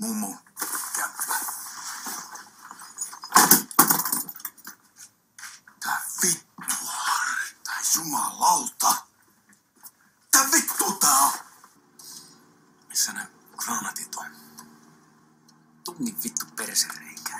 mummon kämppä. Tää vittu tää jumalauta. Tää vittu tää on. Missä ne granatit on? Tunnin vittu persereikä.